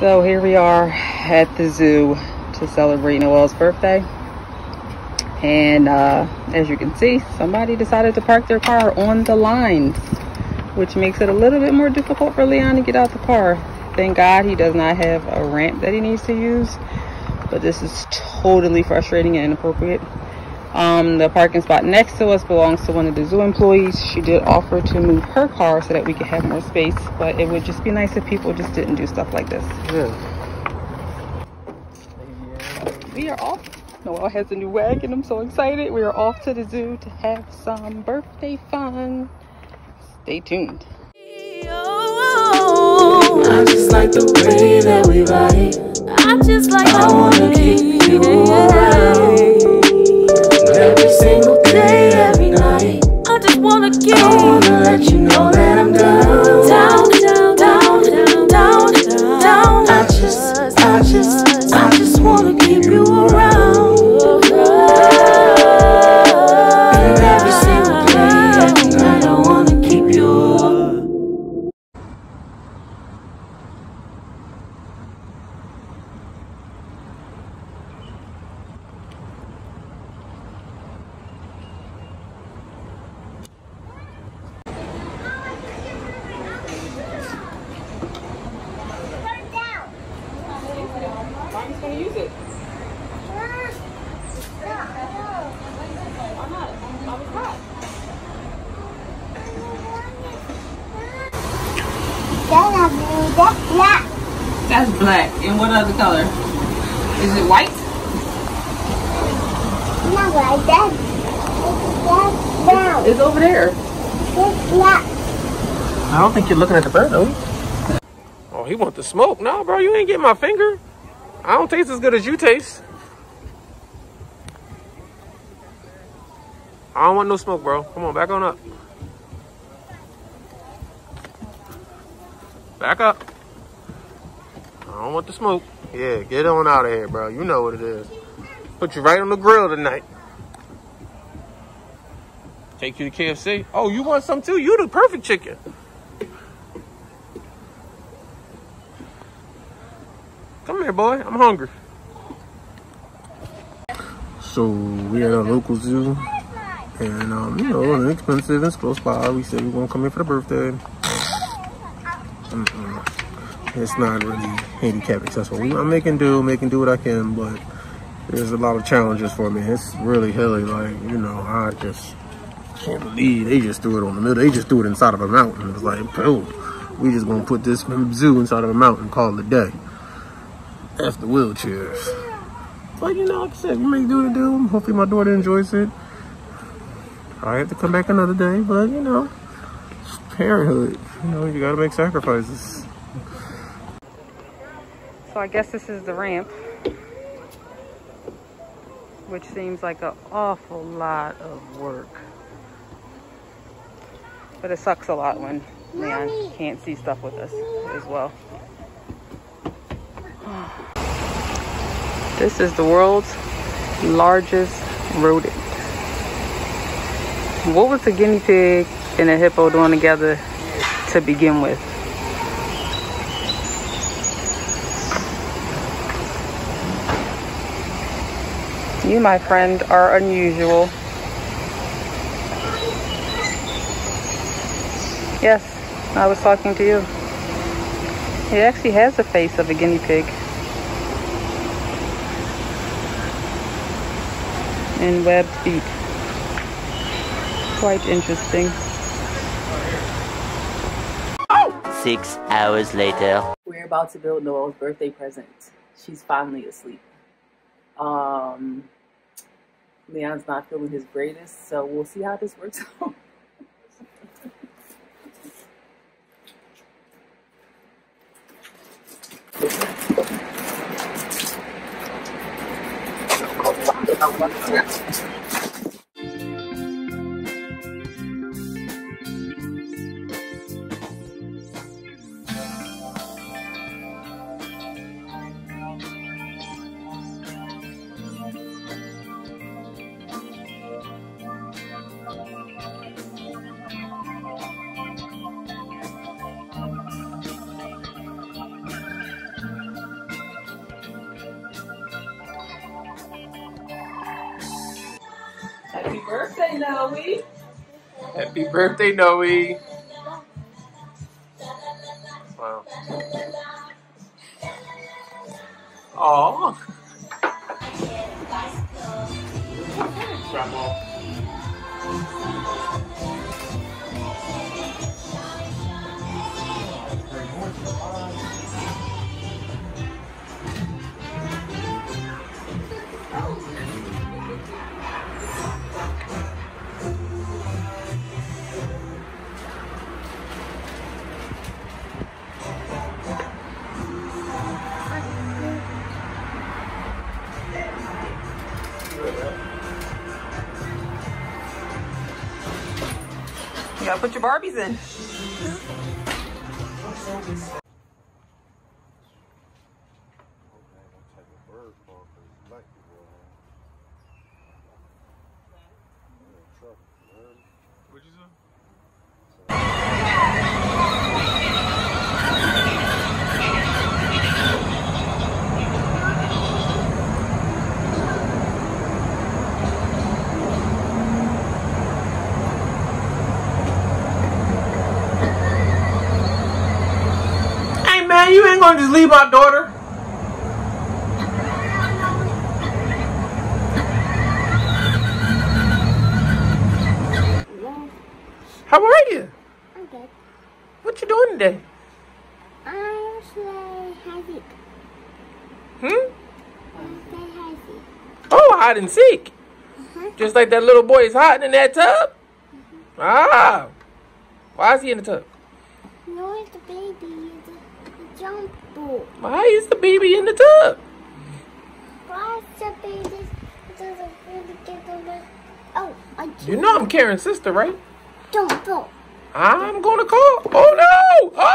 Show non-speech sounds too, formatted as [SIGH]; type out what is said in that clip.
So here we are at the zoo to celebrate Noel's birthday. And uh, as you can see, somebody decided to park their car on the lines, which makes it a little bit more difficult for Leon to get out the car. Thank God he does not have a ramp that he needs to use, but this is totally frustrating and inappropriate. Um, the parking spot next to us belongs to one of the zoo employees. She did offer to move her car so that we could have more space, but it would just be nice if people just didn't do stuff like this. Yeah. We are off. Noel has a new wagon. I'm so excited. We are off to the zoo to have some birthday fun. Stay tuned. I just like the way that we ride. I just like I wanna keep you around. Every single day, every night. I just wanna keep. I wanna let you know that That's black. That's black. And what other color? Is it white? No, that's that's black. It's over there. It's black. I don't think you're looking at the bird though. Oh, he want the smoke. No, bro, you ain't getting my finger. I don't taste as good as you taste. I don't want no smoke, bro. Come on, back on up. Back up. I don't want the smoke. Yeah, get on out of here, bro. You know what it is. Put you right on the grill tonight. Take you to KFC. Oh, you want some too? You the perfect chicken. Come here, boy. I'm hungry. So we at a local zoo, and um, you know, inexpensive and close by. We said we are gonna come in for the birthday. Mm-mm. It's not really handicap accessible. I'm making do, making do what I can, but there's a lot of challenges for me. It's really hilly. Like you know, I just can't believe they just threw it on the middle. They just threw it inside of a mountain. It was like, boom, we just gonna put this zoo inside of a mountain, and call it a day. The wheelchairs. But you know, like I said, we make do to do. Hopefully my daughter enjoys it. I have to come back another day, but you know, parenthood. You know, you gotta make sacrifices. So I guess this is the ramp. Which seems like an awful lot of work. But it sucks a lot when Leon can't see stuff with us as well. [SIGHS] This is the world's largest rodent. What was the guinea pig and a hippo doing together to begin with? You, my friend, are unusual. Yes, I was talking to you. It actually has the face of a guinea pig. And webbed feet. Quite interesting. six hours later. We're about to build Noel's birthday present. She's finally asleep. Um, Leon's not feeling his greatest, so we'll see how this works out. [LAUGHS] Happy birthday, Noe. Happy birthday, Noe. Wow. Aw. Grandma. Gotta put your Barbies in. What'd you say? Man, you ain't gonna just leave my daughter. How are you? I'm good. What you doing today? I play hide seek. Hmm? I play hide seek. Oh, hide and seek. Uh-huh. Just like that little boy is hiding in that tub. Ah. Why is he in the tub? No, it's the baby. It's the, the jump. Why is the baby in the tub? Why is the baby? Doesn't really get on the. Oh, I You know I'm Karen's sister, right? jump ball. I'm gonna call. Oh no! Oh!